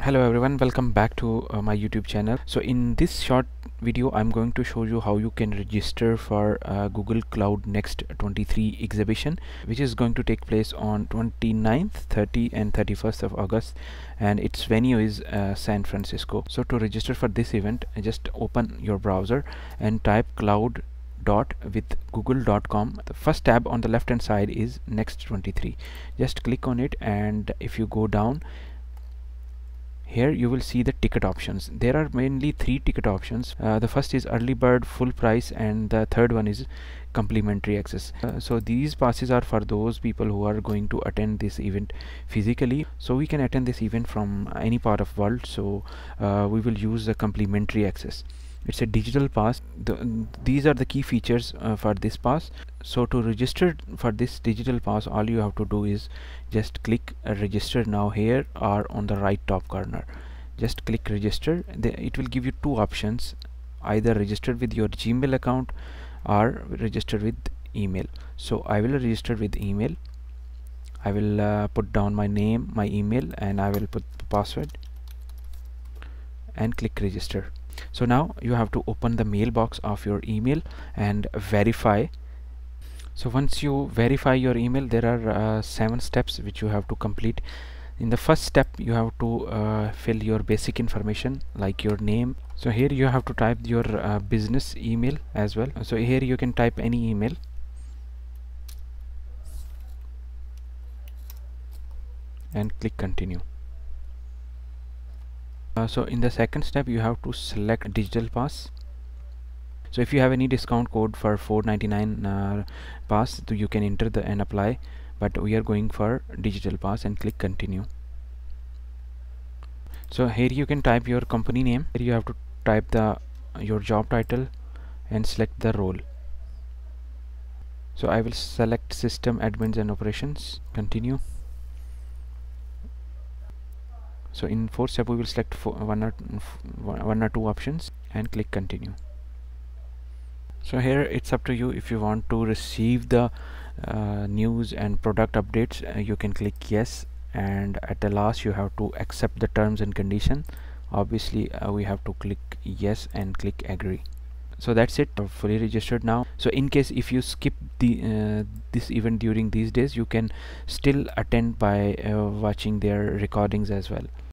hello everyone welcome back to uh, my youtube channel. So in this short video i'm going to show you how you can register for uh, google cloud next 23 exhibition which is going to take place on 29th 30 and 31st of august. And its venue is uh, san francisco. So to register for this event just open your browser and type cloud dot with google.com the first tab on the left hand side is next 23 just click on it and if you go down here you will see the ticket options. There are mainly three ticket options. Uh, the first is early bird full price and the third one is complimentary access. Uh, so these passes are for those people who are going to attend this event physically. So we can attend this event from any part of world. So uh, we will use the complimentary access it's a digital pass. The, these are the key features uh, for this pass. So to register for this digital pass all you have to do is just click uh, register now here or on the right top corner. Just click register. The, it will give you two options either register with your gmail account or register with email. So i will register with email. I will uh, put down my name my email and i will put the password and click register so now you have to open the mailbox of your email and verify. So once you verify your email there are uh, seven steps which you have to complete. In the first step you have to uh, fill your basic information like your name. So here you have to type your uh, business email as well. So here you can type any email. And click continue uh, so in the second step you have to select digital pass. So if you have any discount code for 499 uh, pass so you can enter the and apply. But we are going for digital pass and click continue. So here you can type your company name. Here you have to type the your job title and select the role. So I will select system admins and operations. Continue so in fourth step we will select one or one or two options and click continue. So here it's up to you. If you want to receive the uh, news and product updates uh, you can click yes. And at the last you have to accept the terms and condition. Obviously uh, we have to click yes and click agree so that's it fully registered now. So in case if you skip the uh, this event during these days you can still attend by uh, watching their recordings as well